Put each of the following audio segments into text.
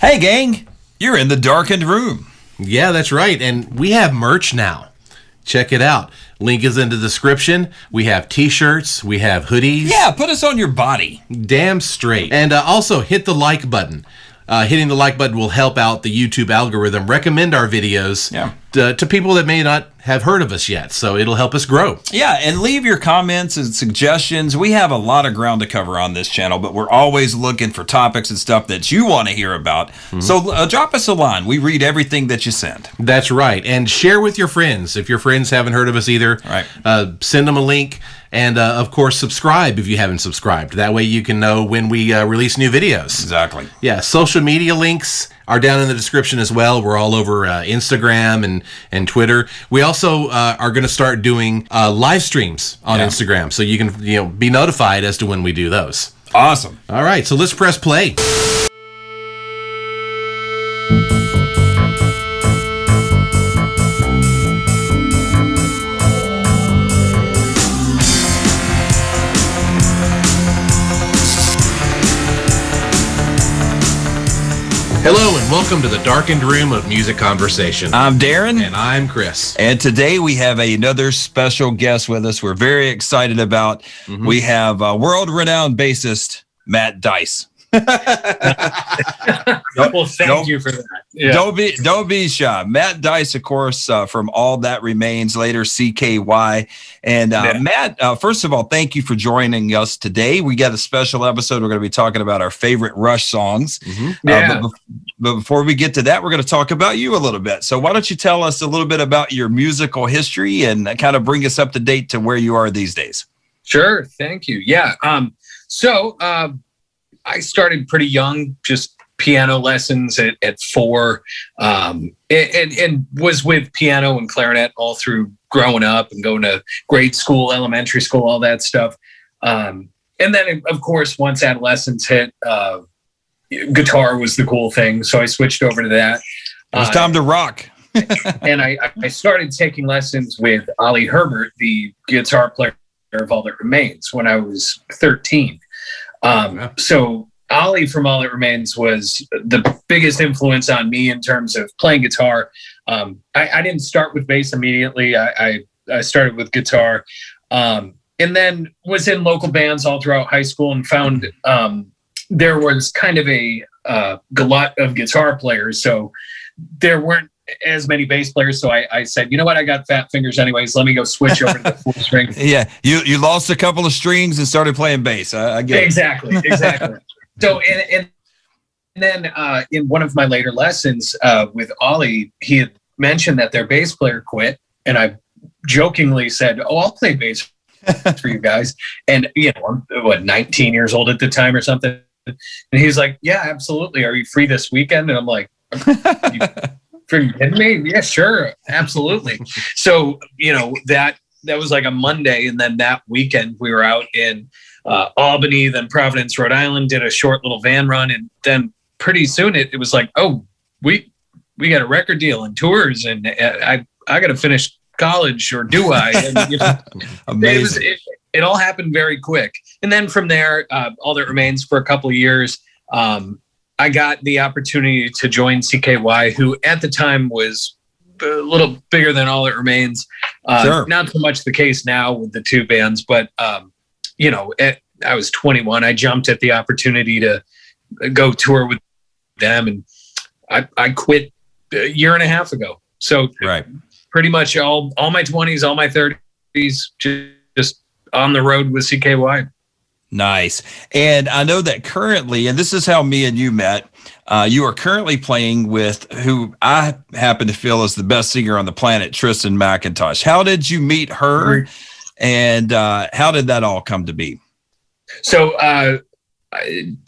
Hey, gang, you're in the darkened room. Yeah, that's right. And we have merch now. Check it out. Link is in the description. We have t shirts, we have hoodies. Yeah, put us on your body. Damn straight. And uh, also hit the like button. Uh, hitting the like button will help out the YouTube algorithm recommend our videos Yeah. to, to people that may not have heard of us yet. So it'll help us grow. Yeah, and leave your comments and suggestions. We have a lot of ground to cover on this channel, but we're always looking for topics and stuff that you want to hear about. So uh, drop us a line. We read everything that you send. That's right. And share with your friends. If your friends haven't heard of us either, Right. uh, send them a link. And uh, of course, subscribe if you haven't subscribed. That way you can know when we uh, release new videos. Exactly. Yeah, social media links are down in the description as well. We're all over uh, Instagram and, and Twitter. We also uh, are going to start doing uh, live streams on Yeah. Instagram, so you can you know be notified as to when we do those. Awesome. All right, so let's press play. Welcome to the darkened room of music conversation. I'm Darren. and I'm Chris. And today we have another special guest with us. We're very excited about. We have uh, world-renowned bassist Matt Deis. well, thank Nope. you for that. Yeah. Don't be don't be shy. Matt Deis, of course, uh, from All That Remains, later CKY. And uh, Yeah. Matt, uh, first of all, thank you for joining us today. We got a special episode. We're going to be talking about our favorite Rush songs. Uh, Yeah. but, bef- but before we get to that, we're going to talk about you a little bit. So why don't you tell us a little bit about your musical history and kind of bring us up to date to where you are these days? Sure. Thank you. Yeah. Um, so uh, I started pretty young, just piano lessons at, at four, um, and, and, was with piano and clarinet all through growing up and going to grade school, elementary school, all that stuff. Um, and then, of course, once adolescence hit, uh, guitar was the cool thing. So I switched over to that. It was Uh, time to rock. and I, I started taking lessons with Oli Herbert, the guitar player of All That Remains, when I was 13. Um, Wow. so Oli from All That Remains was the biggest influence on me in terms of playing guitar. Um, I, I didn't start with bass immediately. I, I, I started with guitar, um, and then was in local bands all throughout high school and found um, there was kind of a uh, glut of guitar players. So there weren't as many bass players. So I, I said, you know what? I got fat fingers anyways. Let me go switch over to the four string. Yeah, you you lost a couple of strings and started playing bass. I, I get. Exactly. Exactly. so, and, and and then uh, in one of my later lessons uh, with Oli, he had mentioned that their bass player quit. And I jokingly said, oh, I'll play bass for you guys. And, you know, I'm what, 19 years old at the time or something. And he's like, yeah, absolutely. Are you free this weekend? And I'm like, kidding me? Yeah, sure, absolutely. so you know that that was like a Monday, and then that weekend we were out in uh, Albany, then Providence, Rhode Island, did a short little van run, and then pretty soon it, it was like, oh, we we got a record deal and tours, and uh, I I got to finish college, or do I? And, you know, it, was, Amazing. it, it all happened very quick. And then from there, uh, all that remains for a couple of years. Um, I got the opportunity to join CKY, who at the time was a little bigger than all that remains. Uh, Sure. Not so much the case now with the two bands, but um, you know, at, I was 21. I jumped at the opportunity to go tour with them, and I, I quit a year and a half ago. So Right. pretty much all all my 20s, all my 30s, just, just on the road with CKY. Nice. And I know that currently, and this is how me and you met, uh, you are currently playing with who I happen to feel is the best singer on the planet, Tristan McIntosh. How did you meet her? And uh, how did that all come to be? So uh,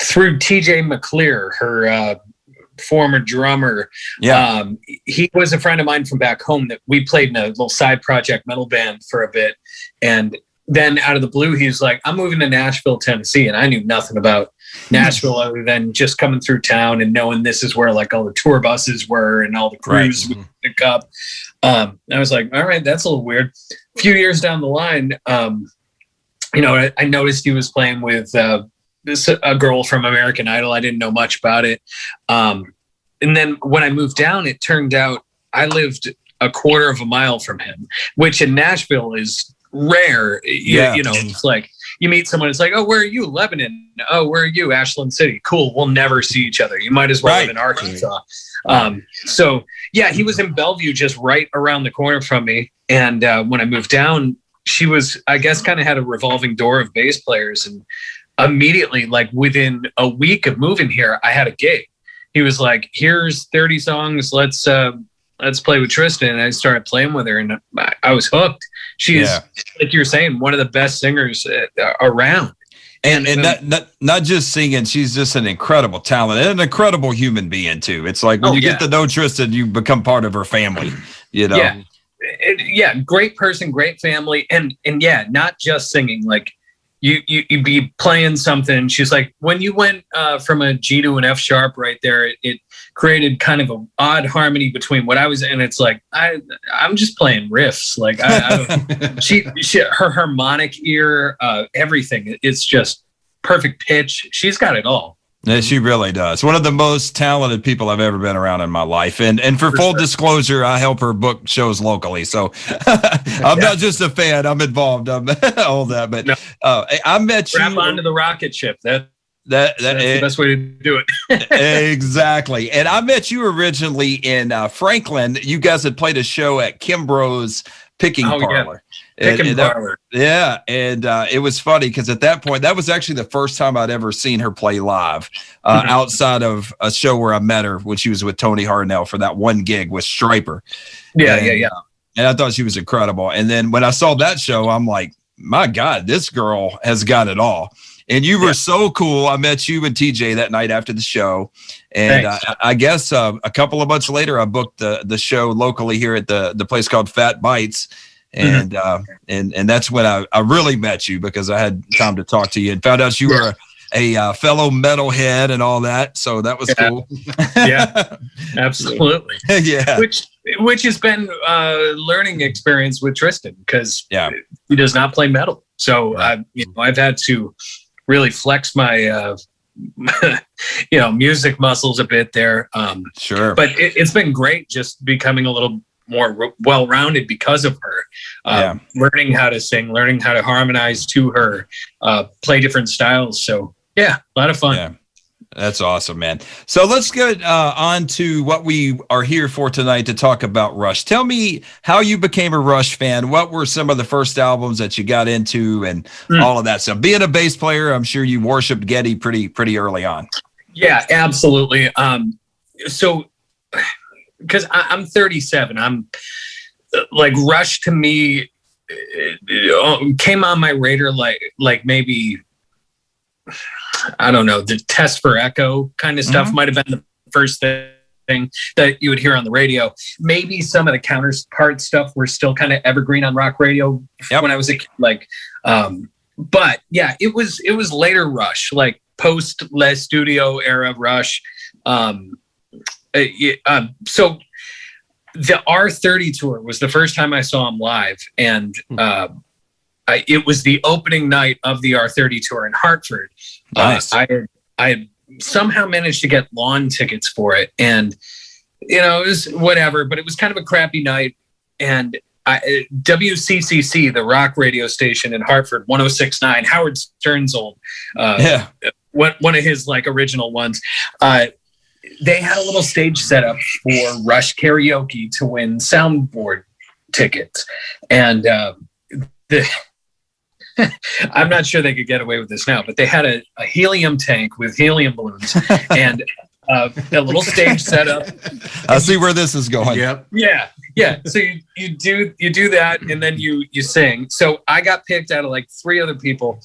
through TJ McClear, her uh, former drummer, Yeah. um, he was a friend of mine from back home that we played in a little side project metal band for a bit. And then out of the blue, he's like, I'm moving to Nashville, Tennessee. And I knew nothing about Nashville other than just coming through town and knowing this is where like all the tour buses were and all the crews would pick up. Um, I was like, all right, that's a little weird. A few years down the line, um, you know, I, I noticed he was playing with uh, this a girl from American Idol. I didn't know much about it. Um, and then when I moved down, it turned out I lived a quarter of a mile from him, which in Nashville is rare. You, Yeah. you know, it's like you meet someone, it's like, oh, where are you? Lebanon. Oh, where are you? Ashland City. Cool. We'll never see each other. You might as well Right. live in Arkansas. Um, so yeah, he was in Bellevue, just right around the corner from me. And uh, when I moved down, she was, I guess, kind of had a revolving door of bass players. And immediately, like within a week of moving here, I had a gig. He was like, "Here's 30 songs. Let's uh, let's play with Tristan." And I started playing with her, and I, I was hooked. She's Yeah. like you're saying, one of the best singers uh, around. and and not, not not just singing she's just an incredible talent and an incredible human being too it's like when Oh, you yeah. get to know tristan you become part of her family you know Yeah. It- yeah, great person, great family, and and yeah, not just singing. Like you you you'd be playing something. She's like, when you went uh, from a G to an F sharp right there, it, it created kind of an odd harmony between what I was, and it's like I I'm just playing riffs. Like I, I don't, she, she her harmonic ear, uh, everything. It's just perfect pitch. She's got it all. Yeah, she really does. One of the most talented people I've ever been around in my life. And and for, For full sure. disclosure, I help her book shows locally. So I'm Yeah. not just a fan, I'm involved. I'm all that. But No. uh, I met Grab you onto the rocket ship. That that, that that's the best way to do it. exactly. And I met you originally in uh, Franklin. You guys had played a show at Kimbro's Picking Oh. Parlor. Pick And- and that- yeah, and uh, it was funny because at that point, that was actually the first time I'd ever seen her play live, uh, outside of a show where I met her when she was with Tony Harnell for that one gig with Stryper. Yeah, And, yeah, yeah. And I thought she was incredible. And then when I saw that show, I'm like, my God, this girl has got it all. And you were Yeah. so cool. I met you and TJ that night after the show, and uh, I guess uh, a couple of months later, I booked the the show locally here at the the place called Fat Bites, Mm-hmm. and uh, and and that's when I, I really met you because I had time to talk to you and found out you were a, uh, fellow metalhead and all that. So that was Yeah. cool. Yeah. Absolutely. yeah, which which has been a learning experience with Tristan because Yeah. he does not play metal. So Right. I, you know, I've had to really flex my, uh, you know, music muscles a bit there. Um, sure. but it, it's been great just becoming a little more ro- well-rounded because of her. Uh, Learning how to sing, learning how to harmonize to her, uh, play different styles. So yeah, a lot of fun. Yeah. That's awesome, man. So let's get uh, on to what we are here for tonight to talk about Rush. Tell me how you became a Rush fan. What were some of the first albums that you got into, and Hmm. all of that stuff? Being a bass player, I'm sure you worshipped Geddy pretty pretty early on. Yeah, absolutely. Um, so, because I'm 37, I'm like Rush to me uh, uh, came on my radar like like maybe I don't know the test for Echo kind of stuff Mhm. might have been the first thing that you would hear on the radio. Maybe some of the counterpart stuff were still kind of evergreen on rock radio Yep. when I was a kid. Like, um, but yeah, it was it was later Rush, like post Le Studio era Rush. Um, uh, um, so the R30 tour was the first time I saw him live, and uh, I, it was the opening night of the R30 tour in Hartford. Nice. Uh, I I somehow managed to get lawn tickets for it, and you know it was whatever, but it was kind of a crappy night, and. I, uh, WCCC, the rock radio station in Hartford, 1069, Howard Stern's old uh, yeah, one one of his like original ones. Uh, they had a little stage set up for Rush karaoke to win soundboard tickets, and uh, the. I'm not sure they could get away with this now, but they had a, a helium tank with helium balloons and uh, a little stage set up. I see where this is going. Yep. yeah yeah so you, you do you do that and then you you sing so i got picked out of like three other people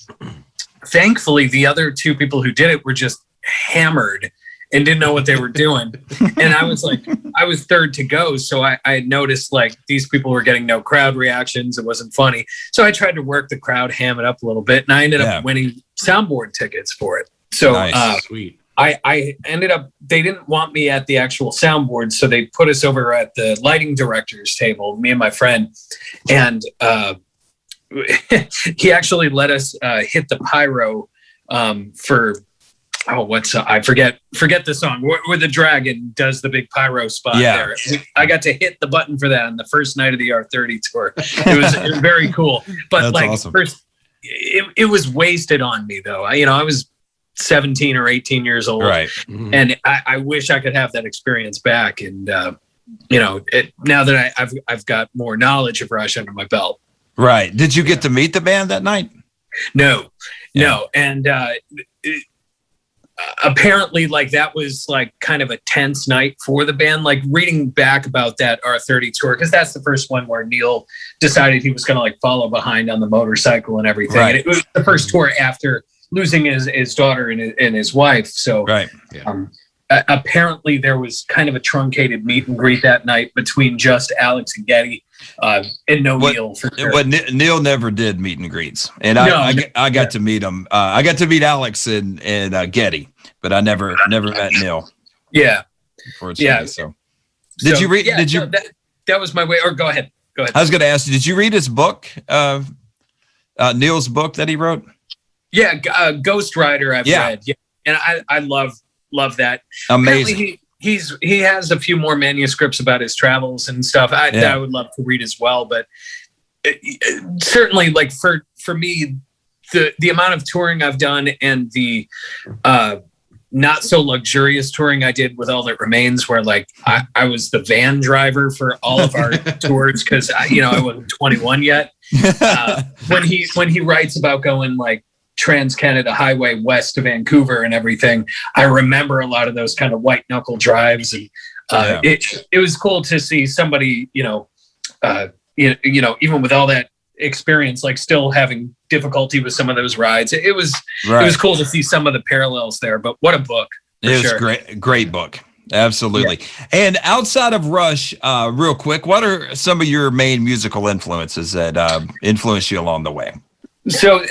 thankfully the other two people who did it were just hammered and didn't know what they were doing and i was like i was third to go so i i had noticed like these people were getting no crowd reactions it wasn't funny so i tried to work the crowd ham it up a little bit and i ended Yeah. up winning soundboard tickets for it so Nice. uh, Sweet. I, I ended up they didn't want me at the actual soundboard so they put us over at the lighting director's table me and my friend and uh, he actually let us uh, hit the pyro um, for oh, what's uh, I forget forget the song where, where the dragon does the big pyro spot Yeah. there. I got to hit the button for that on the first night of the R30 tour. It was, it was very cool. But That's like awesome. first, it, it was wasted on me though. I, you know, I was 17 or 18 years old, Right. Mhm. and I, I wish I could have that experience back. And uh, you know, it, now that I, I've I've got more knowledge of Rush under my belt. Right. Did you get to meet the band that night? No, Yeah. no, and uh, it- apparently, like that was like kind of a tense night for the band. Like reading back about that R30 tour, because that's the first one where Neil decided he was going to like follow behind on the motorcycle and everything. Right. And it was the first tour after losing his his daughter and his, and his wife. So Right. um, apparently there was kind of a truncated meet and greet that night between just Alex and Geddy, uh, and no What- Neil for sure. But Neil never did meet and greets, and I, No, I. I got to meet him. Uh, I got to meet Alex and and uh, Geddy, but I never never met Neil. yeah. Yeah. so did So, you read? yeah, did you? no, that, that was my way. Or go ahead. Go ahead. I was going to ask you. Did you read his book? Uh, uh, Neil's book that he wrote. Yeah, uh, Ghost Rider. I've Yeah. read. Yeah, and I I love love that. Amazing. He, he's he has a few more manuscripts about his travels and stuff. I, Yeah. that I would love to read as well, but uh, uh, certainly, like for for me, the the amount of touring I've done and the uh, not so luxurious touring I did with All That Remains, where like I, I was the van driver for all of our tours because you know I wasn't 21 yet. uh, when he when he writes about going like Trans Canada Highway west to Vancouver and everything, I remember a lot of those kind of white knuckle drives, and uh, it it was cool to see somebody you know, uh, you, you know, even with all that experience, like still having difficulty with some of those rides. It, it was right. it was cool to see some of the parallels there. But what a book! It was sure. great, great book. Absolutely. And outside of Rush, uh, real quick, what are some of your main musical influences that uh, influenced you along the way? So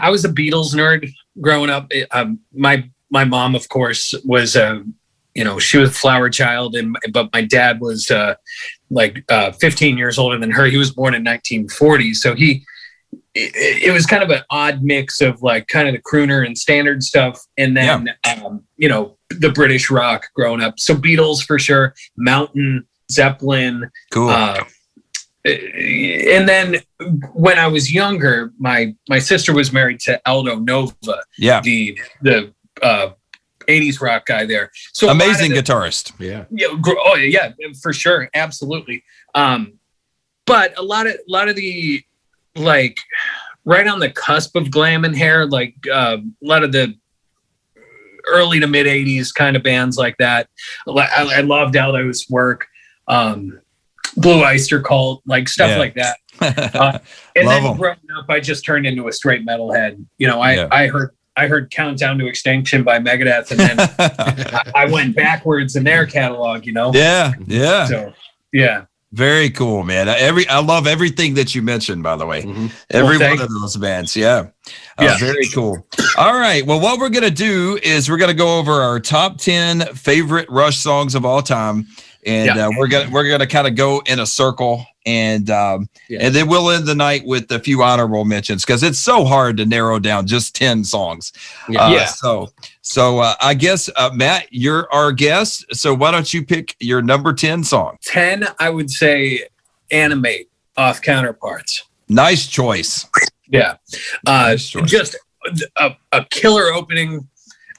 I was a Beatles nerd growing up. Um, my my mom, of course, was a you know she was a flower child, and but my dad was uh, like uh, 15 years older than her. He was born in 1940, so he it, it was kind of an odd mix of like kind of the crooner and standard stuff, and then um, you know the British rock growing up. So Beatles for sure, Mountain, Zeppelin, Cool. uh, and then when I was younger, my my sister was married to Aldo Nova, yeah. the the uh, 80s rock guy there. So a lot of Amazing the- guitarist. yeah. yeah, oh yeah, for sure, absolutely. Um, but a lot of a lot of the like right on the cusp of glam and hair, like uh, a lot of the early to mid '80s kind of bands like that. I, I loved Aldo's work. Um, Blue Oyster Cult, like stuff Yeah. like that. Uh, And Love then 'em. growing up, I just turned into a straight metalhead. You know, I Yeah. I heard I heard Countdown to Extinction by Megadeth, and then I, I went backwards in their catalog. You know, yeah. Yeah. so yeah. Very cool, man. Every I love everything that you mentioned, by the way. Mhm. Every thank one of those bands. Yeah. Uh, Yeah. Very cool. All right. Well, what we're going to do is we're going to go over our top 10 favorite Rush songs of all time. And Yeah. uh, we're gonna we're gonna kind of go in a circle, and um, Yeah. and then we'll end the night with a few honorable mentions because it's so hard to narrow down just ten songs. Yeah. Uh, Yeah. So so uh, I guess uh, Matt, you're our guest. So why don't you pick your number ten song? Ten, I would say, animate off counterparts. Nice choice. Yeah, uh, Nice choice. just a, a killer opening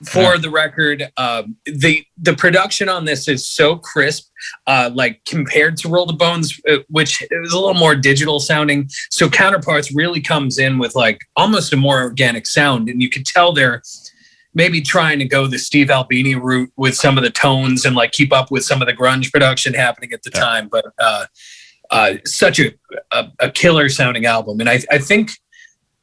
for the record. Um, the the production on this is so crisp, uh, like compared to Roll the Bones, uh, which is a little more digital sounding. So counterparts really comes in with like almost a more organic sound, and you could tell they're maybe trying to go the Steve Albini route with some of the tones and like keep up with some of the grunge production happening at the Yeah. time. But uh, uh, such a, a a killer sounding album, and I I think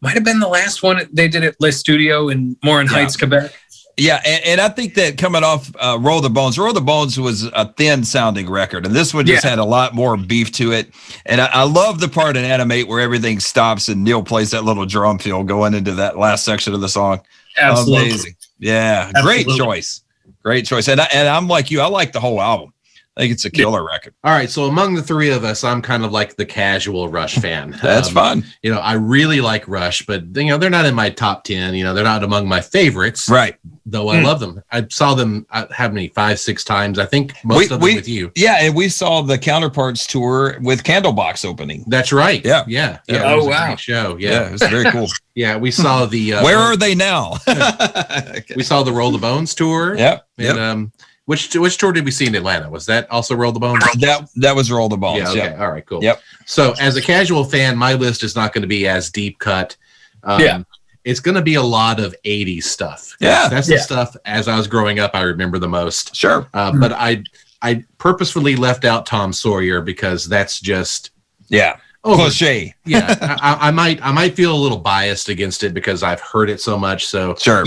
might have been the last one they did at Le Studio in Morin Yeah. Heights, Quebec. Yeah, and, and I think that coming off uh, Roll the Bones, Roll the Bones was a thin sounding record, and this one just Yeah. had a lot more beef to it. And I, I love the part in Animate where everything stops and Neil plays that little drum fill going into that last section of the song. Absolutely. Amazing. Yeah, Absolutely. great choice. Great choice. And, I, and I'm like you, I like the whole album. I think it's a killer record. All right, so among the three of us, I'm kind of like the casual Rush fan. That's Um, fun. You know, I really like Rush, but you know, they're not in my top ten. You know, they're not among my favorites. Right. Though I Hmm. love them. I saw them uh, how many five, six times. I think most We- of them we- with you. Yeah, and we saw the counterparts tour with Candlebox opening. That's right. Yeah. yeah, Yeah. yeah. it was Oh, a wow. great show. Yeah, Yeah, it was very cool. yeah. We saw the. Uh, Where are they now? we saw the Roll the Bones tour. yep. And, Yep. um, which which tour did we see in Atlanta? Was that also Roll the Bones? That that was Roll the Bones. Yeah. Okay. Yep. All right. Cool. Yep. So as a casual fan, my list is not going to be as deep cut. Um, Yeah. It's going to be a lot of 80s stuff. Yeah. That's Yeah. the stuff as I was growing up I remember the most. Sure. Uh, But I I purposefully left out Tom Sawyer because that's just Yeah. oh Cliche. yeah. I, I might I might feel a little biased against it because I've heard it so much. So Sure.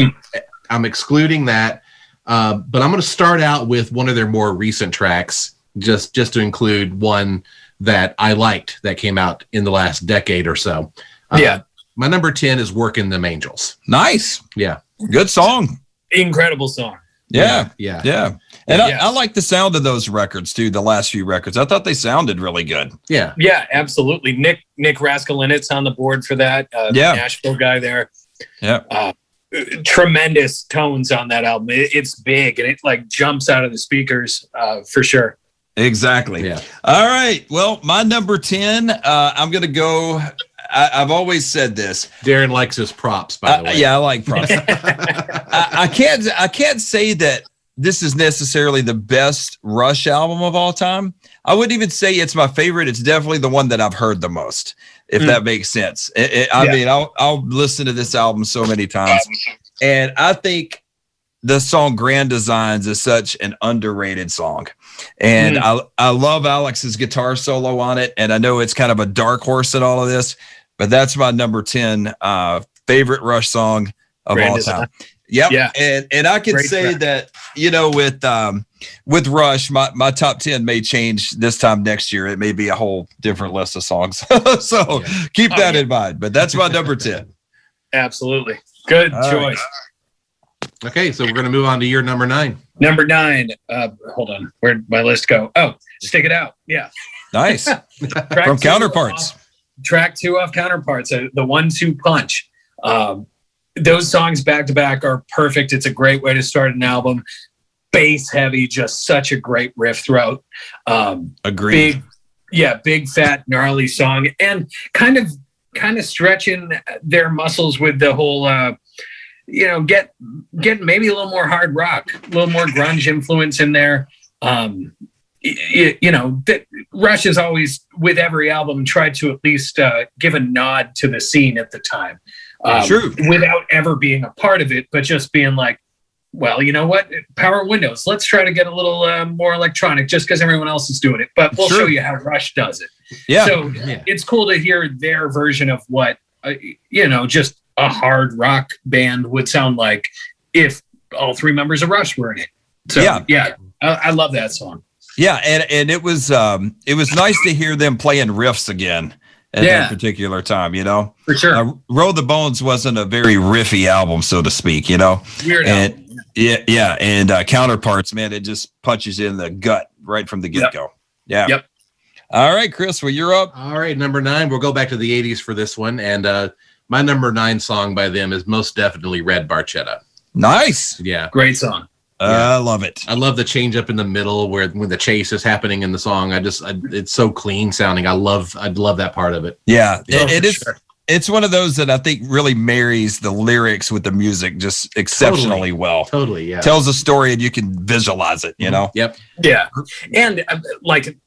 I'm excluding that. Uh, but I'm going to start out with one of their more recent tracks, just just to include one that I liked that came out in the last decade or so. Uh, Yeah. My number 10 is Working Them Angels. Nice. Yeah. Good song. Incredible song. Yeah. Yeah. Yeah. And Yes. I, I like the sound of those records too, the last few records. I thought they sounded really good. Yeah. Yeah, absolutely. Nick Nick Raskulinecz's on the board for that. Uh, Yeah. Nashville guy there. Yeah. Uh, tremendous tones on that album. It, it's big and it like jumps out of the speakers uh, for sure. Exactly. Yeah. All right. Well, my number 10, uh, I'm going to go. I, I've always said this. Darren likes his props, by the Uh, way. yeah, I like props. I, I can't. I can't say that this is necessarily the best Rush album of all time. I wouldn't even say it's my favorite. It's definitely the one that I've heard the most, if Mm. that makes sense. It- it- I Yeah. mean, I'll I'll listen to this album so many times, and I think the song "Grand Designs" is such an underrated song, and Mm. I I love Alex's guitar solo on it, and I know it's kind of a dark horse in all of this, but that's my number ten uh, favorite Rush song of Grand all Design. time. Yep. Yeah. And and I can Great say track. that you know with um with Rush, my my top ten may change this time next year. It may be a whole different list of songs. so keep Oh, that yeah. in mind. But that's my number ten. Absolutely. Good All right. choice. Okay, so we're going to move on to year number nine. Number nine. Uh, hold on. Where'd my list go? Oh, stick it out. Yeah. Nice from counterparts. off- track two off counterparts, uh, the one two punch. Um, those songs back to back are perfect. It's a great way to start an album. Bass heavy, just such a great riff throughout. Um, Agreed. big, yeah, big fat gnarly song, and kind of kind of stretching their muscles with the whole. Uh, you know, get get maybe a little more hard rock, a little more grunge influence in there. Um, you, you know, that Rush has always, with every album, tried to at least uh, give a nod to the scene at the time. Um, True. Without ever being a part of it, but just being like, well, you know what? Power Windows. Let's try to get a little uh, more electronic just because everyone else is doing it. But we'll Sure. show you how Rush does it. Yeah. So Yeah. it's cool to hear their version of what, uh, you know, just a hard rock band would sound like if all three members of Rush were in it. So, Yeah. yeah, I, I love that song. yeah. And and it was um it was nice to hear them playing riffs again at Yeah. that particular time. You know, For sure. uh, Roll the Bones wasn't a very riffy album, so to speak. You know. Weird. and- album. Yeah, yeah, and uh, counterparts, man, it just punches you in the gut right from the get go. Yeah. Yep. All right, Chris. Well, you're up. All right, number nine. We'll go back to the 80s for this one. And uh, my number nine song by them is most definitely Red Barchetta. Nice. Yeah. Great song. Uh, Yeah. I love it. I love the change up in the middle where when the chase is happening in the song. I just, I, it's so clean sounding. I love, I love that part of it. Yeah, Oh, it- it for is. sure. It's one of those that I think really marries the lyrics with the music just exceptionally well. Totally. Yeah. Tells a story and you can visualize it. You know. Yep. Yeah. And uh, like,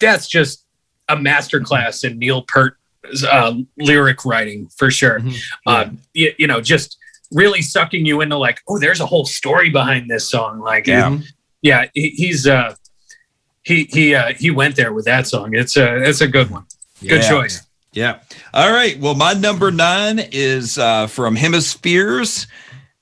that's just a masterclass in Neil Peart's uh, lyric writing for sure. Mhm. Uh, you, you know, just really sucking you into like, oh, there's a whole story behind this song. Like, Yeah. Mhm. yeah, he, he's uh, he he uh, he went there with that song. It's a it's a good one. Good Yeah. choice. Yeah. All right. Well, my number nine is uh, from Hemispheres,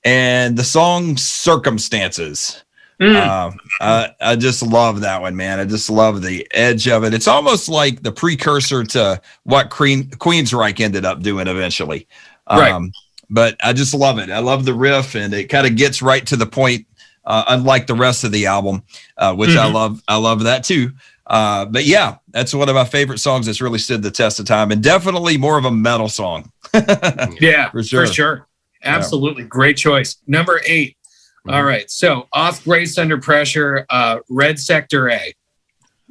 and the song "Circumstances." Mm, Um, I, I just love that one, man. I just love the edge of it. It's almost like the precursor to what Queen Queensryche ended up doing eventually. Right. Um, but I just love it. I love the riff, and it kind of gets right to the point uh, unlike the rest of the album, uh, which I Mhm. love. I love that too. Uh, but yeah, that's one of my favorite songs that's really stood the test of time, and definitely more of a metal song. Yeah, For sure. For sure. Absolutely. Great choice. Number 8 Mhm. All right. So off Grace Under Pressure, uh, Red Sector A.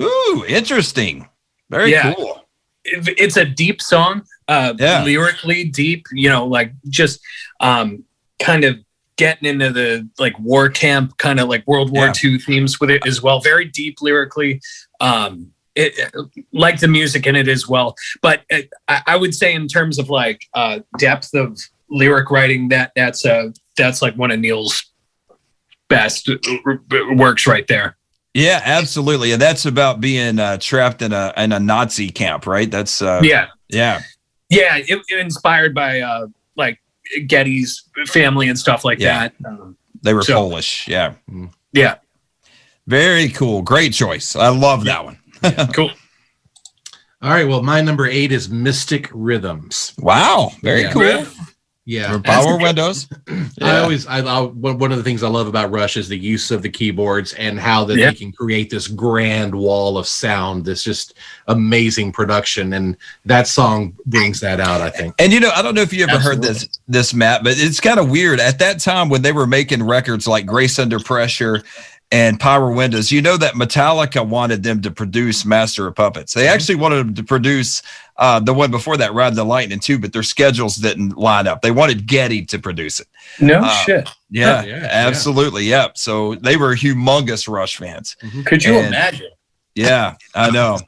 Ooh, interesting. Very Yeah. cool. It- It's a deep song, uh, Yeah. lyrically deep, you know, like just um, kind of getting into the like war camp, kind of like World War Yeah. II themes with it as well. Very deep lyrically. Um, it, like the music in it as well. But uh, I, I would say in terms of like uh, depth of lyric writing, that that's uh, that's like one of Neil's best works right there. Yeah, absolutely, and that's about being uh, trapped in a in a Nazi camp, right? That's uh, Yeah. yeah, yeah it, it inspired by uh like geddy's family and stuff like Yeah. that um, they were So- Polish. Yeah, yeah very cool. Great choice. I love that one. cool All right. Well, my number eight is Mystic Rhythms. Wow, very Yeah. cool. Yeah. For Power Windows. I always, I, I one one of the things I love about Rush is the use of the keyboards and how that Yeah. they can create this grand wall of sound. This just amazing production, and that song brings that out. I think. And you know, I don't know if you ever heard this this Matt, but it's kind of weird. At that time when they were making records like Grace Under Pressure and Power Windows, you know that Metallica wanted them to produce Master of Puppets. They actually wanted them to produce uh, the one before that, Ride the Lightning too, but their schedules didn't line up. They wanted Geddy to produce it. no Uh, shit Yeah, yeah, yeah. absolutely. Yep. So they were humongous Rush fans. could you and- imagine Yeah, I know.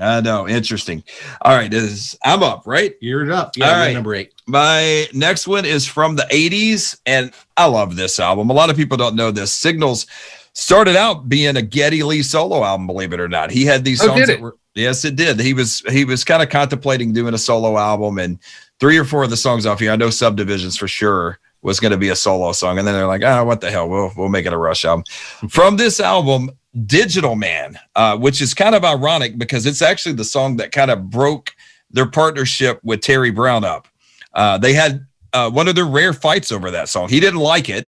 I know. Interesting. All right. Is I'm up, right? You're up. Yeah, All number eight. My next one is from the 80s, and I love this album. A lot of people don't know this. Signals started out being a Geddy Lee solo album, believe it or not. He had these Oh, songs did that were yes, it did. He was he was kind of contemplating doing a solo album, and three or four of the songs off here, I know subdivisions for sure was going to be a solo song. And then they're like, oh, what the hell? We'll we'll make it a rush album. From this album, Digital Man, uh, which is kind of ironic because it's actually the song that kind of broke their partnership with Terry Brown up. Uh, they had uh, one of their rare fights over that song. He didn't like it,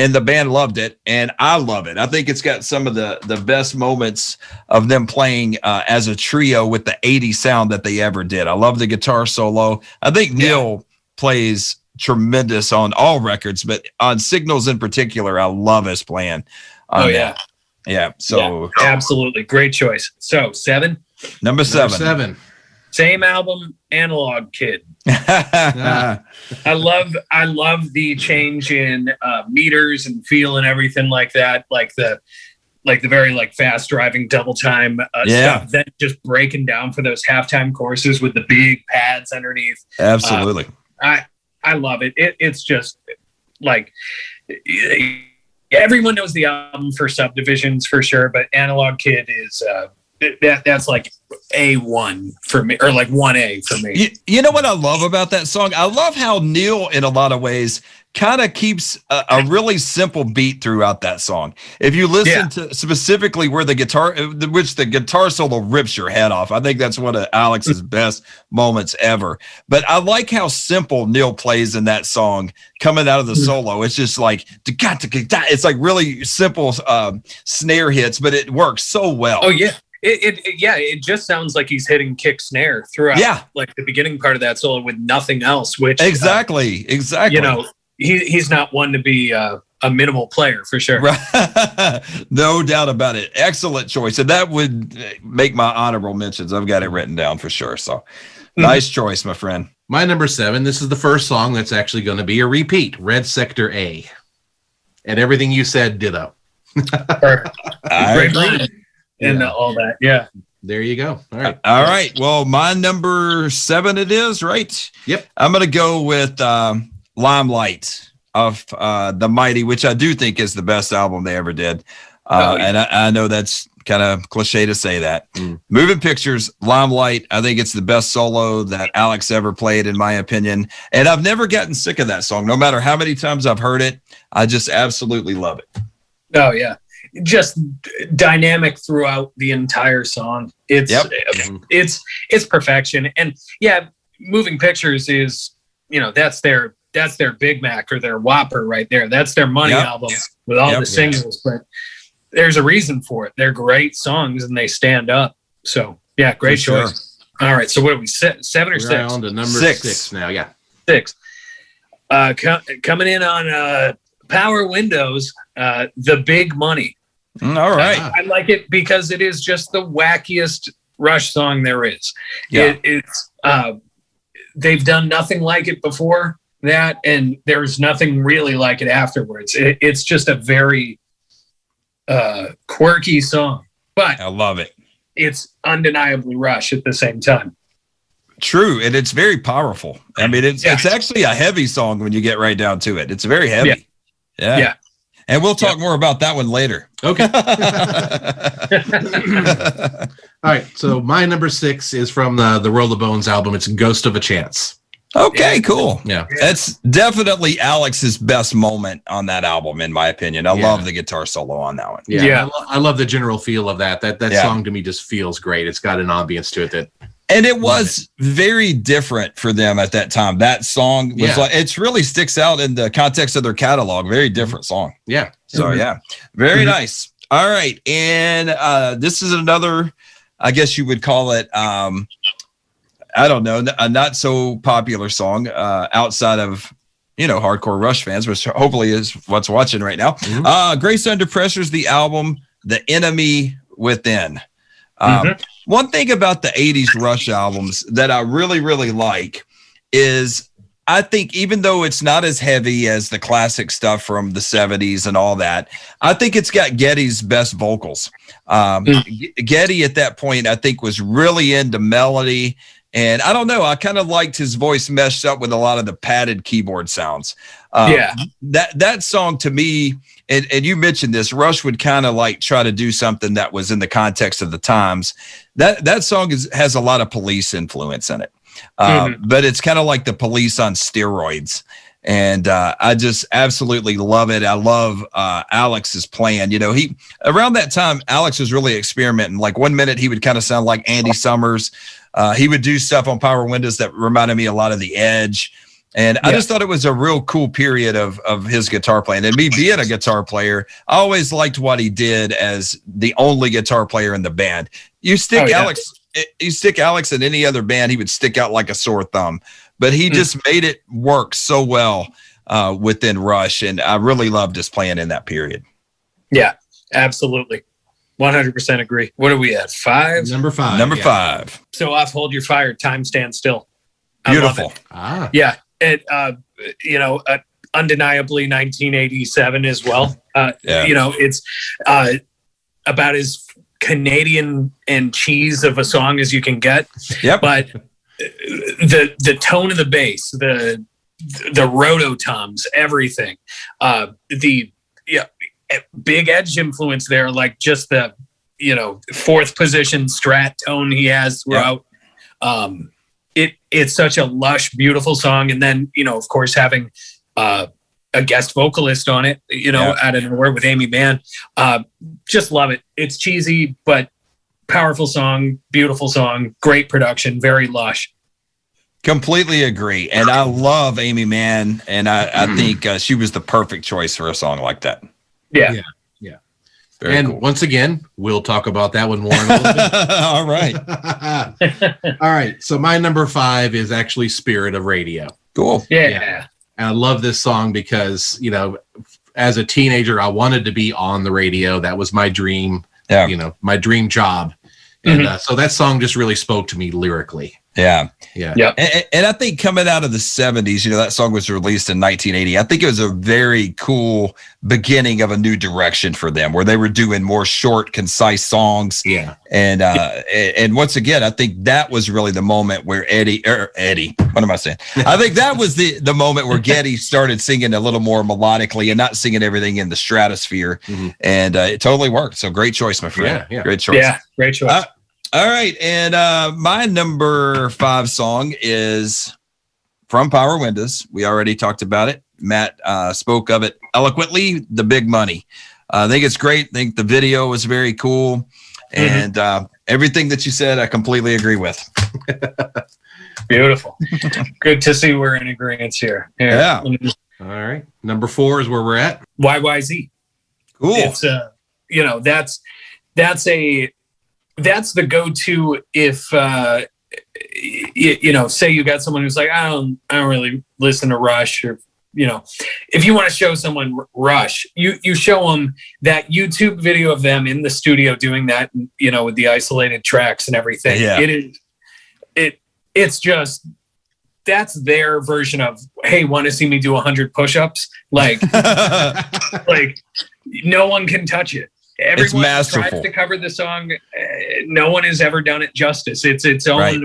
and the band loved it, and I love it. I think it's got some of the the best moments of them playing uh, as a trio with the 80s sound that they ever did. I love the guitar solo. I think Neil plays tremendous on all records, but on Signals in particular, I love his playing. on oh that. yeah yeah. So absolutely great choice so seven number Number seven. Same album analog kid i love i love the change in uh, meters and feel and everything like that like the like the very like fast driving double time uh, Yeah. stuff then just breaking down for those halftime courses with the big pads underneath Absolutely. I I love it. it it's just like everyone knows the album for subdivisions for sure, but Analog Kid is uh, that that's like a one for me, or like one A for me. You, you know what I love about that song? I love how Neil, in a lot of ways, kind of keeps a, a really simple beat throughout that song. If you listen Yeah. to specifically where the guitar, uh, which the guitar solo rips your head off, I think that's one of Alex's best moments ever. But I like how simple Neil plays in that song coming out of the Mhm. solo. It's just like, it's like really simple um, snare hits, but it works so well. Oh yeah. It, it, it- yeah it just sounds like he's hitting kick snare throughout yeah, like the beginning part of that solo with nothing else which uh, exactly. Exactly. you know he, he's not one to be uh, a minimal player for sure Right. no doubt about it. Excellent choice. And that would uh, make my honorable mentions. I've got it written down for sure. So nice choice, my friend. My number seven. This is the first song that's actually going to be a repeat. Red Sector A. And everything you said, ditto. Perfect. I Great agree. line and Yeah. all that yeah There you go. All right. All right. Well, my number seven it is, right? Yep. I'm going to go with um, Limelight of uh, The Mighty, which I do think is the best album they ever did. Uh, Oh, yeah. And I, I know that's kind of cliche to say that. Mm. Moving Pictures, Limelight, I think it's the best solo that Alex ever played, in my opinion. And I've never gotten sick of that song. No matter how many times I've heard it, I just absolutely love it. Oh yeah, just dynamic throughout the entire song. It's Yep. it's it's perfection, and yeah, moving pictures is you know that's their that's their Big Mac or their Whopper right there. That's their money Yep. album with all Yep. the singles. But there's a reason for it. They're great songs and they stand up. So yeah, great For sure. choice. All right, so what are we? Seven or We're six? on to number Six. six, now. Yeah. Six. Uh, co- coming in on uh, Power Windows, uh, the Big Money. Mm, All right. Ah. I like it because it is just the wackiest Rush song there is. Yeah. It, it's uh, they've done nothing like it before that, and there's nothing really like it afterwards. It, it's just a very uh, quirky song, but I love it. it's undeniably Rush at the same time. True, and it's very powerful. I mean, it's Yeah. it's actually a heavy song when you get right down to it. It's very heavy. Yeah. Yeah. Yeah. And we'll talk more about that one later. Okay. All right. So my number six is from uh, the the Roll the Bones album. It's Ghost of a Chance. okay, Yeah. cool. Yeah. That's definitely Alex's best moment on that album, in my opinion. I Yeah. love the guitar solo on that one. Yeah. Yeah. I, lo- I love the general feel of that. That that Yeah. song to me just feels great. It's got an ambience to it that And it was very different for them at that time. That song was Yeah. like it's really sticks out in the context of their catalog. Very different song. yeah. So Mhm. yeah, very Mhm. nice. All right, and uh, this is another, I guess you would call it, um, I don't know, a not so popular song uh, outside of you know hardcore Rush fans, which hopefully is what's watching right now. Mhm. Uh, Grace Under Pressure is the album, The Enemy Within. Um, Mhm. One thing about the '80s Rush albums that I really really like is I think even though it's not as heavy as the classic stuff from the 70s and all that, I think it's got Geddy's best vocals. Um, Mm. Getty at that point, I think, was really into melody. And I don't know, I kind of liked his voice meshed up with a lot of the padded keyboard sounds. Um, Yeah. That, that song to me, and, and you mentioned this, Rush would kind of like try to do something that was in the context of the times. That, that song is, has a lot of police influence in it. Uh, but it's kind of like the police on steroids. And uh, I just absolutely love it. I love uh, Alex's plan. You know, he around that time, Alex was really experimenting. Like one minute he would kind of sound like Andy Summers. Uh, he would do stuff on Power Windows that reminded me a lot of The Edge. And I just thought it was a real cool period of of his guitar playing. And me being a guitar player, I always liked what he did as the only guitar player in the band. You stick Oh, yeah. Alex, eh, you stick Alex in any other band, he would stick out like a sore thumb. But he Mm. just made it work so well uh, within Rush, and I really loved his playing in that period. Yeah, absolutely. 100% agree. What are we at? Five? Number five. Number yeah. five, So off Hold Your Fire, Time Stand Still. I love beautiful. it. Ah. Yeah. It, uh, you know, uh, undeniably 1987 as well. Uh, Yeah. You know, it's uh, about as Canadian and cheese of a song as you can get. Yep. But uh, the the tone of the bass, the the rototoms, everything, uh, the yeah, big edge influence there, like just the you know fourth position strat tone he has throughout. Um, it it's such a lush, beautiful song, and then you know, of course, having uh, a guest vocalist on it, you know, out of nowhere with Aimee Mann, uh, just love it. It's cheesy, but powerful song, beautiful song, great production, very lush. Completely agree. And I love Aimee Mann, and I, I think uh, she was the perfect choice for a song like that. Yeah. Yeah. Yeah. Very and cool. once again, we'll talk about that one more in a little bit. All right. All right. So my number five is actually Spirit of Radio. Cool. Yeah. Yeah. And I love this song because, you know, as a teenager, I wanted to be on the radio. That was my dream, Yeah. you know, my dream job. And uh, so that song just really spoke to me lyrically. Yeah. Yeah. yeah. And, and I think coming out of the 70s, you know, that song was released in 1980. I think it was a very cool beginning of a new direction for them where they were doing more short, concise songs. Yeah. And uh and- and once again, I think that was really the moment where Eddie er, Eddie, what am I saying? I think that was the the moment where Geddy started singing a little more melodically and not singing everything in the stratosphere. Mhm. And uh, it totally worked. So great choice, my friend. Yeah, yeah. Great choice. Yeah. Great choice. Uh, All right. And uh my number five song is from Power Windows. We already talked about it. Matt uh spoke of it eloquently, the big money. Uh, I think it's great. I think the video was very cool. And uh everything that you said, I completely agree with. Beautiful. Good to see we're in agreement here. Here, Yeah. let me just- All right. Number four is where we're at. YYZ. Cool. It's uh, you know, that's that's a that's the go-to if uh you, you know, say you got someone who's like, I don't I don't really listen to Rush or you know, if you want to show someone Rush, you you show them that YouTube video of them in the studio doing that, you know, with the isolated tracks and everything. Yeah. It is it it's just that's their version of hey, want to see me do 100 push-ups? Like like no one can touch it. Everyone masterful. tries to cover the song. Uh, no one has ever done it justice. It's its own. Right.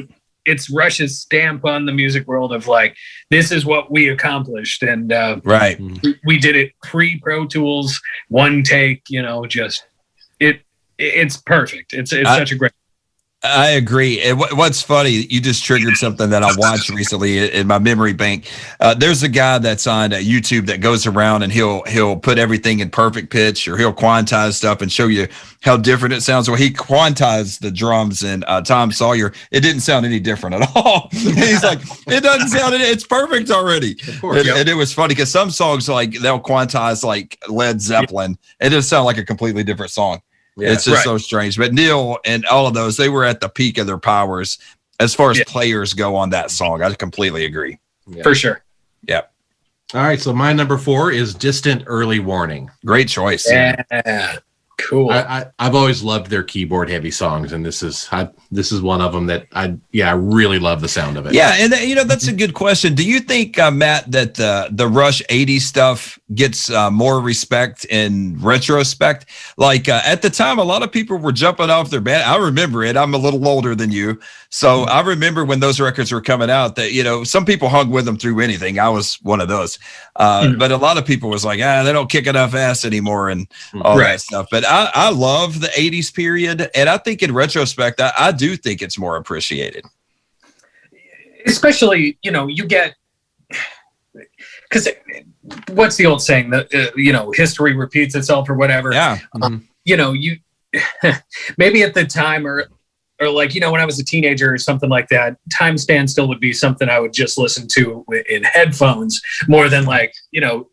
It's Rush's stamp on the music world of like this is what we accomplished, and uh, right. we- we did it pre Pro Tools, one take. You know, just it. It's perfect. It's it's I- such a great. I agree. And what's funny, you just triggered something that I watched recently in- my memory bank. Uh, there's a guy that's on uh, YouTube that goes around and he'll he'll put everything in perfect pitch or he'll quantize stuff and show you how different it sounds. Well, he quantized the drums and uh, Tom Sawyer. It didn't sound any different at all. He's like, it doesn't sound. It's perfect already. Of course. And, and it was funny because some songs like they'll quantize like Led Zeppelin. It just sound like a completely different song. Yeah. It's just Right. so strange. But Neil and all of those, they were at the peak of their powers as far as Yeah. players go on that song. I completely agree. Yeah. For sure. Yep. All right. So my number four is Distant Early Warning. Great choice. Yeah. Cool. I, I, I've always loved their keyboard heavy songs, and this is I, this is one of them that I yeah I really love the sound of it. Yeah, and you know that's a good question. Do you think, uh, Matt, that uh, the Rush '80s stuff gets uh, more respect in retrospect? Like uh, at the time, a lot of people were jumping off their band. I remember it. I'm a little older than you, so I remember when those records were coming out. That you know, some people hung with them through anything. I was one of those, uh, Mhm. but a lot of people was like, ah, they don't kick enough ass anymore, and all that stuff. But I, I love the '80s period, and I think in retrospect, I, I do think it's more appreciated. especially you know you get because what's the old saying that uh, you know history repeats itself or whatever Yeah. Mhm. you know you maybe at the time or or like you know when i was a teenager or something like that time standstill would be something i would just listen to in headphones more than like you know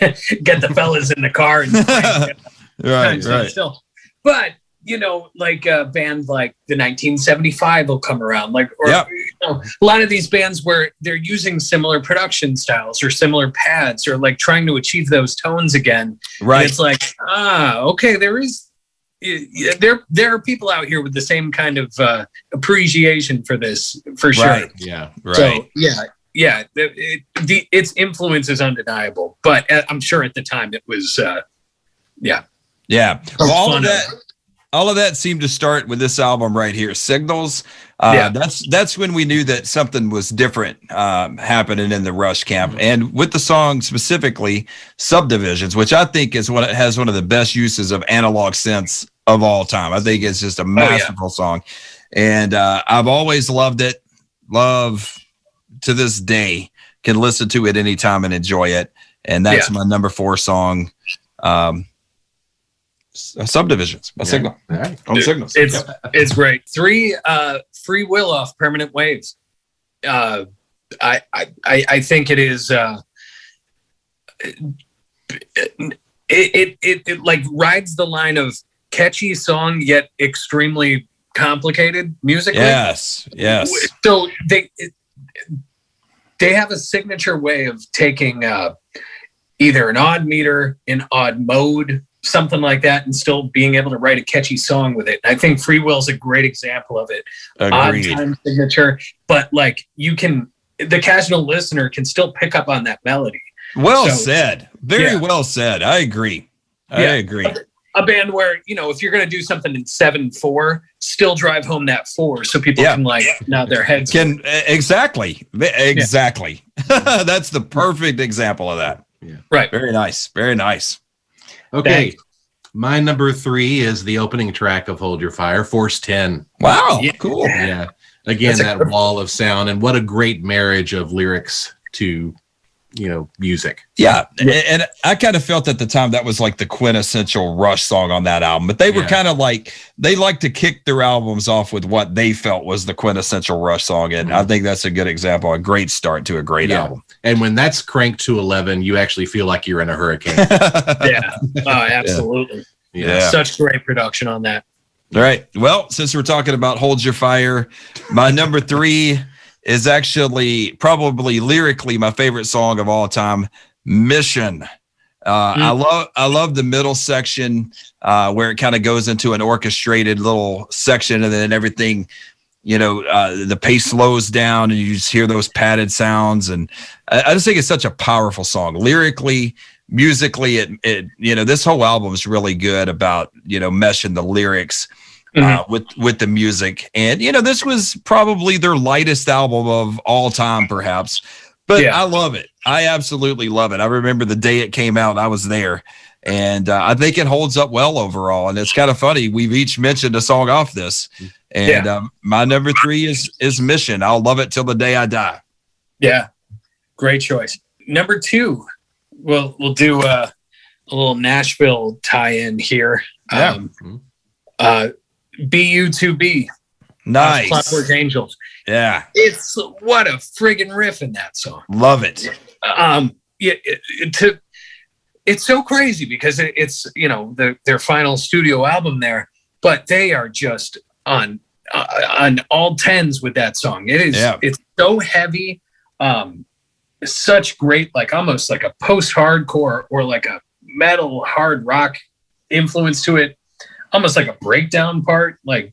get the fellas in the car and right, right. Still. But you know, like a band like the 1975 will come around, like or Yep. you know, a lot of these bands where they're using similar production styles or similar pads or like trying to achieve those tones again. And Right. it's like, ah, okay, there is. There, there are people out here with the same kind of uh, appreciation for this, for sure. Right. Yeah. Right. So yeah, yeah, the, it, the its influence is undeniable. But uh, I'm sure at the time it was, uh, yeah, yeah. Well, all of that, all of that seemed to start with this album right here, Signals. Uh, Yeah. That's that's when we knew that something was different um, happening in the Rush camp, and with the song specifically, Subdivisions, which I think is one has one of the best uses of analog synths of all time. I think it's just a masterful song, and uh, I've always loved it. Love to this day can listen to it anytime and enjoy it, and that's my number four song. Um, subdivisions by Yeah. signal All right. on Dude, signals It's Yep. it's great. Three uh free will off permanent waves. Uh I I I I think it is uh it it, it it like rides the line of catchy song yet extremely complicated musically. yes yes So they it, they have a signature way of taking uh either an odd meter in odd mode something like that and still being able to write a catchy song with it. I think Free Will is a great example of it. Odd time signature, but like you can, the casual listener can still pick up on that melody. well So- said very Yeah. well said i agree i Yeah. agree A band where you know if you're going to do something in seven four, still drive home that four, so people Yeah. can like nod their heads. can exactly exactly that's the perfect example of that right. very nice very nice Okay. Thanks. My number three is the opening track of Hold Your Fire, Force 10. wow Yeah. cool Yeah. Again, That's that good- wall of sound, and what a great marriage of lyrics to you know music. Yeah, and, and I kind of felt at the time that was like the quintessential Rush song on that album. But they were Yeah. kind of like they like to kick their albums off with what they felt was the quintessential Rush song, and I mm-hmm. think that's a good example, a great start to a great Yeah. album. And when that's cranked to eleven, you actually feel like you're in a hurricane. Yeah. Oh, absolutely. Yeah. Such great production on that. All right. Well, since we're talking about Hold Your Fire, my number three is actually probably lyrically my favorite song of all time, Mission. Uh, I love I love the middle section uh, where it kind of goes into an orchestrated little section, and then everything, you know, uh, the pace slows down, and you just hear those padded sounds. And I, I just think it's such a powerful song, lyrically, musically. It, it you know, this whole album is really good about you know meshing the lyrics uh, with with the music. And you know, this was probably their lightest album of all time, perhaps. But Yeah. I love it. I absolutely love it. I remember the day it came out. I was there, and uh, I think it holds up well overall. And it's kind of funny. We've each mentioned a song off this, and um, my number three is is Mission. I'll love it till the day I die. Yeah. Great choice. Number two, we'll we'll do uh, a little Nashville tie-in here. Yeah. Um, uh, BU2B, Nice. Clockwork Angels. Yeah, It's what a friggin' riff in that song. love it. um yeah it, it- to it's so crazy because it, it's you know the, their final studio album there but they are just on uh, on all tens with that song it is Yeah. it's so heavy um such great like almost like a post hardcore or like a metal hard rock influence to it almost like a breakdown part like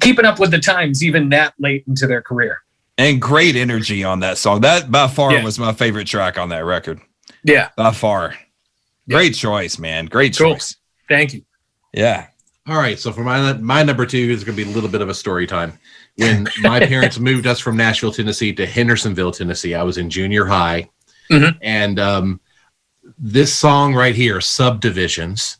keeping up with the times even that late into their career And great energy on that song. That by far Yeah. was my favorite track on that record. yeah By far. Great choice, man. Great Cool. choice. thank you Yeah. All right, so for my my number two is going to be a little bit of a story time. When my parents moved us from Nashville, Tennessee, to Hendersonville, Tennessee, I was in junior high, Mhm. and um, this song right here, "Subdivisions,"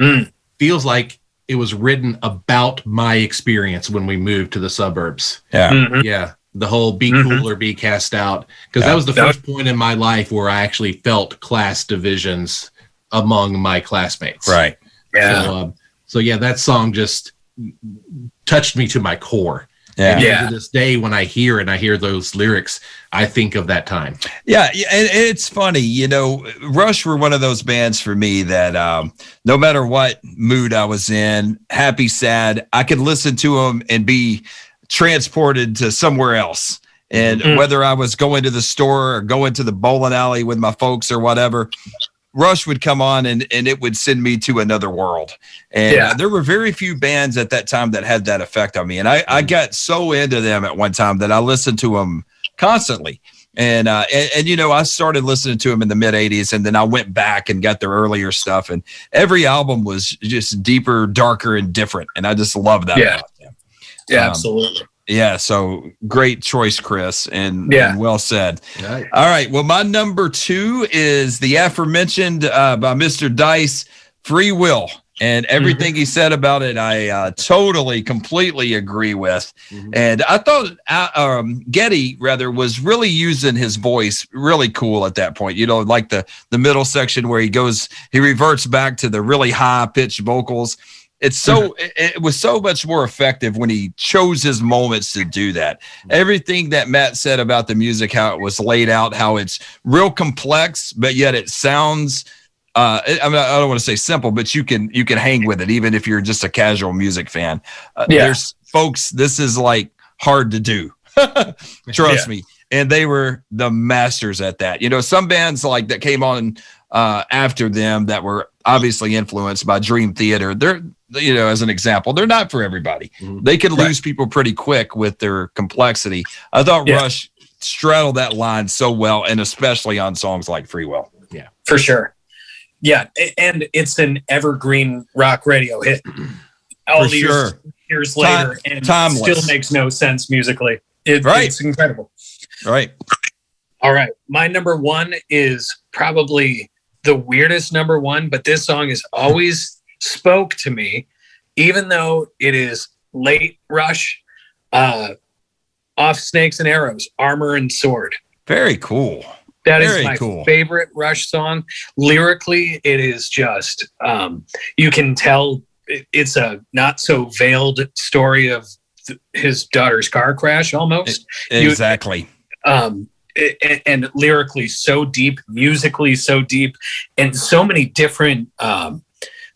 Mm. feels like it was written about my experience when we moved to the suburbs. Yeah. Mhm. Yeah, the whole "be Mhm. cool or be cast out" because Yeah. that was the That first point in my life where I actually felt class divisions among my classmates. Right. yeah So, um, so yeah, that song just touched me to my core. Yeah. And Yeah. Yeah. To this day, when I hear and I hear those lyrics, I think of that time. Yeah. And and it's funny, you know, Rush were one of those bands for me that um, no matter what mood I was in, happy, sad, I could listen to them and be transported to somewhere else. And Mhm. whether I was going to the store or going to the bowling alley with my folks or whatever, Rush would come on and, and it would send me to another world. And Yeah. uh, there were very few bands at that time that had that effect on me. And I, I got so into them at one time that I listened to them constantly. And, uh, and, and, you know, I started listening to them in the mid 80s and then I went back and got their earlier stuff. And every album was just deeper, darker, and different. And I just love that. Yeah. about them. Yeah, Um, absolutely. Yeah. So great choice, Chris. And, Yeah. and well said. Right. All right. Well, my number two is the aforementioned uh, by Mr. Deis, Free Will. And everything he said about it, I uh, totally, completely agree with. Mhm. And I thought uh, um, Geddy, rather, was really using his voice really cool at that point. You know, like the the middle section where he goes, he reverts back to the really high pitched vocals. It's so it, it was so much more effective when he chose his moments to do that. Everything that Matt said about the music, how it was laid out, how it's real complex, but yet it sounds. Uh, I mean, I don't want to say simple, but you can you can hang with it even if you're just a casual music fan. Uh, Yeah. There's folks, this is like hard to do. Trust me. And they were the masters at that. You know, some bands like that came on uh, after them that were obviously influenced by Dream Theater. They're, you know, as an example, they're not for everybody. Mhm. They could Right. lose people pretty quick with their complexity. I thought Yeah. Rush straddled that line so well, and especially on songs like Free Will. Yeah, for sure. Yeah. And it's an evergreen rock radio hit. All For these sure. years Time- later and timeless. still makes no sense musically. It, Right. It's incredible. Right. All right. My number one is probably the weirdest number one, but this song has always spoke to me, even though it is late rush, uh, off snakes and arrows, armor and sword. Very cool. That is Very my cool. favorite Rush song. Lyrically, it is just um, you can tell it's a not so veiled story of th- his daughter's car crash almost. You- Exactly. Um, and, and lyrically so deep, musically so deep, and so many different um,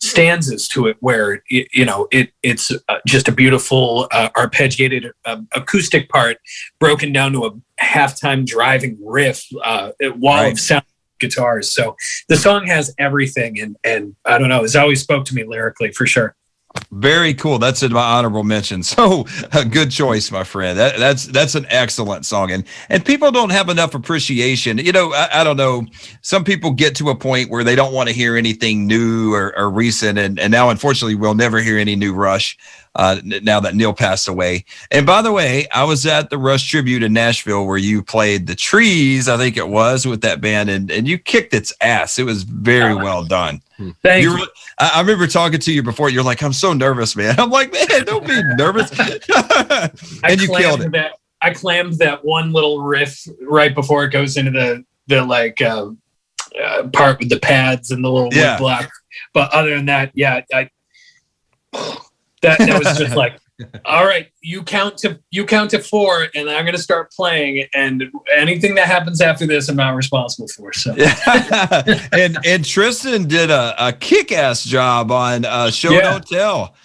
stanzas to it. Where you know it, it's uh, just a beautiful uh, arpeggiated uh, acoustic part broken down to a halftime driving riff, uh, wall Right. of sound guitars. So the song has everything, and and I don't know, it's always spoke to me lyrically for sure. Very cool. That's in my honorable mention. So a good choice, my friend. That, that's that's an excellent song, and and people don't have enough appreciation. You know, I, I don't know. Some people get to a point where they don't want to hear anything new or, or recent, and and now unfortunately we'll never hear any new Rush. Uh, now that Neil passed away. And by the way, I was at the Rush tribute in Nashville where you played the Trees, I think it was, with that band, and and you kicked its ass. It was very well done. Thank You you. I, remember talking to you before. You're like, I'm so nervous, man. I'm like, man, don't be nervous. I and you killed clammed it. That, I clammed that one little riff right before it goes into the the like uh, uh, part with the pads and the little Yeah. wood block. But other than that, yeah, I that that was just like, all right, you count to you count to four, and I'm gonna start playing, and anything that happens after this, I'm not responsible for. So and and Tristan did a, a kick ass job on uh, Show Yeah. Don't Tell.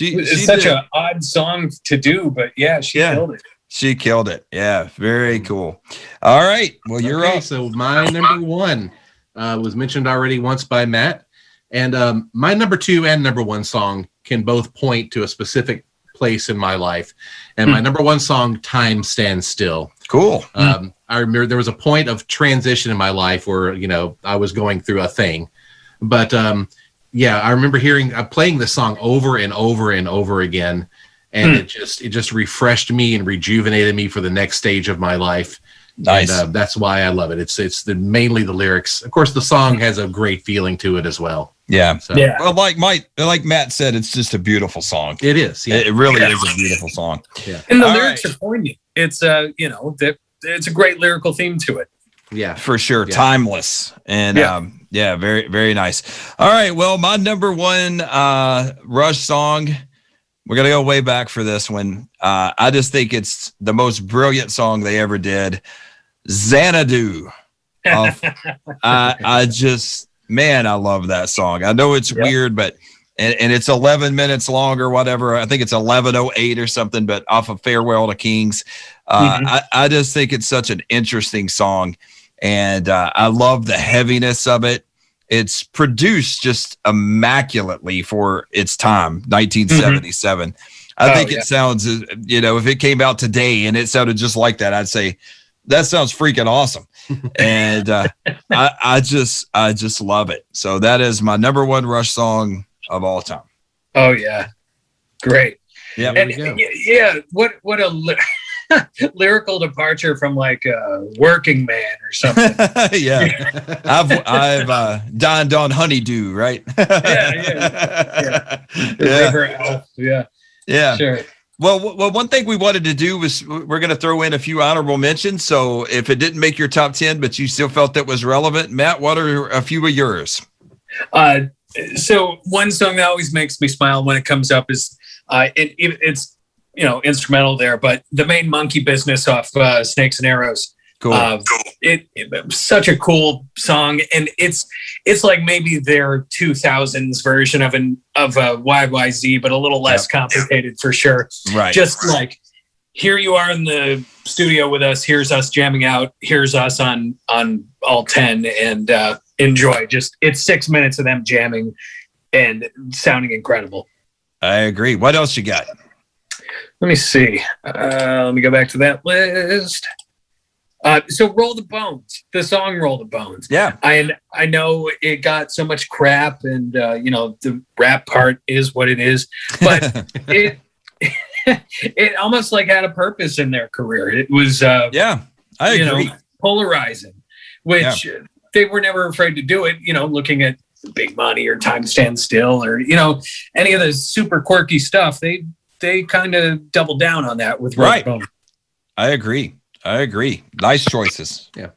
She, it's she such did- an odd song to do, but yeah, she Yeah. killed it. She killed it. Yeah, very cool. All right. Well, you're Okay, up. So my number one uh, was mentioned already once by Matt, and um, my number two and number one song can both point to a specific place in my life. And my number one song, "Time Stands Still." Cool. Um, I remember there was a point of transition in my life where you know I was going through a thing, but um, yeah, I remember hearing uh, playing this song over and over and over again, and Hmm. it just it just refreshed me and rejuvenated me for the next stage of my life. Nice. And, uh, that's why I love it. It's it's the mainly the lyrics. Of course, the song has a great feeling to it as well. yeah. So Yeah. Well, like Mike, like Matt said, it's just a beautiful song. it is. Yeah. It it really is a beautiful song. And the All lyrics right. are poignant. It's uh, you know, that it's a great lyrical theme to it. Yeah. for sure. Yeah. timeless. And Yeah. um yeah very very nice. All right. Well my number one uh rush song we're gonna go way back for this one. Uh i just think it's the most brilliant song they ever did. Xanadu. Of, i i just man i love that song. I know it's Yeah. weird but and, and it's 11 minutes long or whatever. I think it's 1108 or something but off of farewell to kings. Uh, Mhm. I, I just think it's such an interesting song and uh, i love the heaviness of it. It's produced just immaculately for its time 1977 i Oh, think yeah. it sounds uh, you know if it came out today and it sounded just like that i'd say that sounds freaking awesome. And uh, I, I just i just love it. So that is my number one rush song of all time. Oh yeah, great. yeah And we go. y- yeah, what what a ly- lyrical departure from like a working man or something. yeah i've i've uh dined on honeydew right Yeah, yeah, The yeah Yeah, yeah sure. Well, w- well, one thing we wanted to do was we're going to throw in a few honorable mentions. So if it didn't make your top 10, but you still felt that was relevant, Matt, what are a few of yours? Uh, so one song that always makes me smile when it comes up is uh, it, it, it's you know instrumental there, but the main monkey business off uh, Snakes and Arrows. Cool. Uh, it, it- such a cool song, and it's it's like maybe their 2000s version of an of a YYZ, but a little less complicated for sure. right. Just like here you are in the studio with us. Here's us jamming out. Here's us on on all ten, and uh, enjoy. Just it's six minutes of them jamming and sounding incredible. I agree. What else you got? Let me see. Uh, let me go back to that list. Uh, so roll the bones. The song "Roll the Bones." Yeah. I I know it got so much crap, and uh, you know the rap part is what it is, but it it almost like had a purpose in their career. It was uh, yeah, I you agree. know polarizing, which they were never afraid to do it. You know, looking at Big Money or Time Stands Still or you know any of the super quirky stuff. They they kind of doubled down on that with Right. Bone. I agree. I agree. Nice choices. Yeah.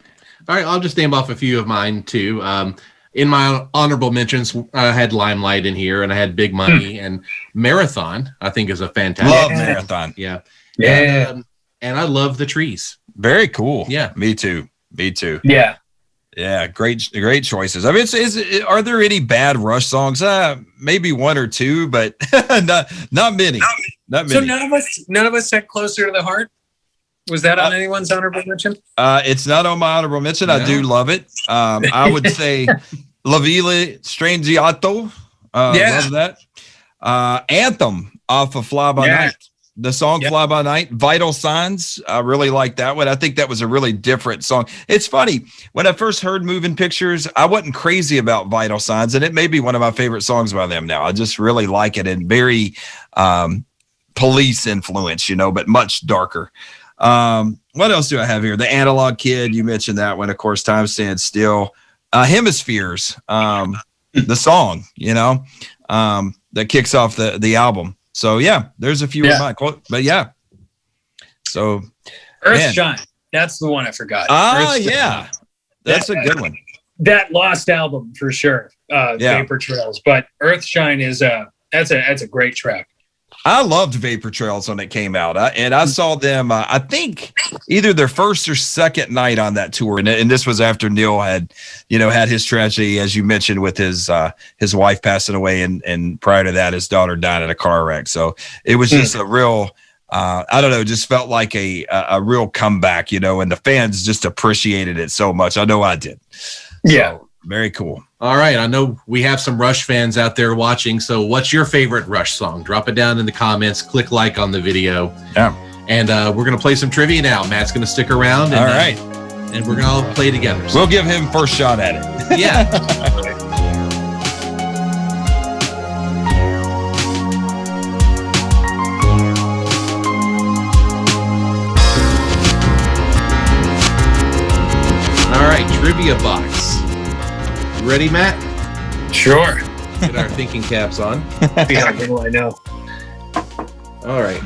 All right, I'll just name off a few of mine too. Um, in my honorable mentions, I had Limelight in here, and I had Big Money and Marathon. I think is a fantastic. Love Yeah. marathon. Yeah, Yeah, And, um, and I love the trees. Very cool. Yeah. Me too. Me too. yeah. Yeah, great, great choices. I mean, it's, is, are there any bad Rush songs? Uh, maybe one or two, but not not many. Not So many. none of us, none of us said closer to the heart. Was that on Uh, anyone's honorable mention? Uh, it's not on my honorable mention. I do love it. Um, I would say La Villa Strangiato. Uh, Yeah. Love that. Uh, Anthem off of Fly By Yeah. Night. The song Yep. Fly By Night, Vital Signs. I really like that one. I think that was a really different song. It's funny. When I first heard Moving Pictures, I wasn't crazy about Vital Signs, and it may be one of my favorite songs by them now. I just really like it and very um, police influence, you know, but much darker. Um, what else do I have here? The Analog Kid, you mentioned that one, of course. Time stands still. Uh, Hemispheres, um, the song, you know, um, that kicks off the the album. So yeah, there's a few Yeah. of mine, Quote- but yeah. So Earth man. Shine. That's the one I forgot. ah, Shine. yeah, that's a good one. That lost album for sure. Uh, Yeah. Vapor Trails, but Earth Shine is a that's a that's a great track. I loved Vapor Trails when it came out, I, and I saw them. Uh, I think either their first or second night on that tour, and, and this was after Neil had, you know, had his tragedy, as you mentioned, with his uh, his wife passing away, and and prior to that, his daughter died in a car wreck. So it was just a real. Uh, I don't know, just felt like a, a a real comeback, you know, and the fans just appreciated it so much. I know I did. Yeah. So, very cool. All right, I know we have some Rush fans out there watching. So, what's your favorite Rush song? Drop it down in the comments. Click like on the video. Yeah. And uh, we're gonna play some trivia now. Matt's gonna stick around. And, All uh, and we're gonna all play together. So- we'll give him first shot at it. yeah. ready, Matt? Sure. Get our thinking caps on. Little I know. All right.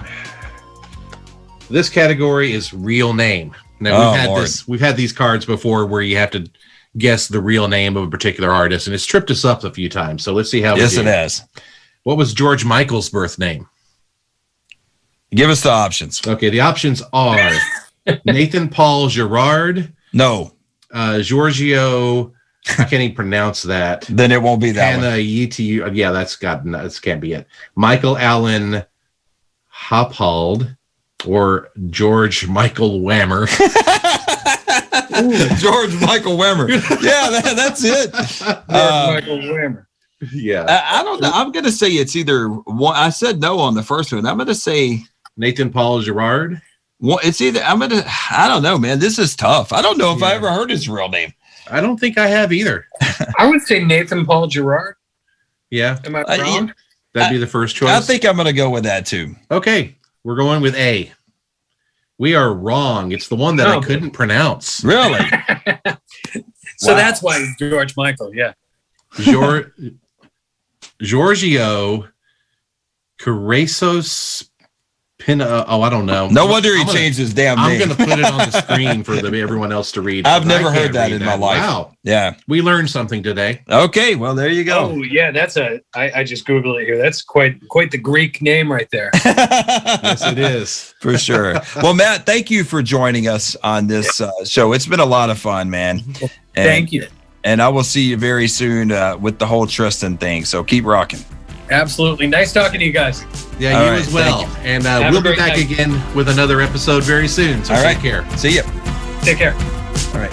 This category is real name. Now Oh, we've had Lord. this we've had these cards before where you have to guess the real name of a particular artist and it's tripped us up a few times. So let's see how yes, we it has. What was George Michael's birth name? Give us the options. Okay, the options are Nathan Paul Gerard, No, uh, Giorgio I can't even pronounce that. then it won't be that one. Hannah Yitu, yeah, that's got This can't be it. Michael Allen Hopald or George Michael Whammer. George Michael Wemmer. yeah, that, that's it. Uh, Michael Whammer. yeah. I, I don't know. I'm going to say it's either one. I said no on the first one. I'm going to say Nathan Paul Gerard. one. It's either, I'm going to, I don't know, man. This is tough. I don't know if I ever heard his real name. I don't think I have either. I would say Nathan Paul Gerard. Yeah, Am I Uh, wrong? that'd be the first choice. I think I'm going to go with that too. Okay, we're going with A. We are wrong. It's the one that I Oh. couldn't pronounce. Really? so Wow. that's why George Michael. Yeah. Gior- Giorgio Carresos Pina. Oh, I don't know. No wonder he I'm gonna- changed his damn name. I'm going to put it on the screen for the, everyone else to read. I've never heard can't that in my life. Wow, yeah. we learned something today. Okay. Well, there you go. Oh yeah, that's a. I, I just googled it here. That's quite quite the Greek name right there. Yes, it is. for sure. Well, Matt, thank you for joining us on this uh, show. It's been a lot of fun, man. And, Thank you. And I will see you very soon uh, with the whole Tristan thing. So keep rocking. Absolutely. Nice talking to you guys. Yeah, All you right, as well. thank And uh, we'll be back night. again with another episode very soon. So All take right. care. See you. Take care. All right.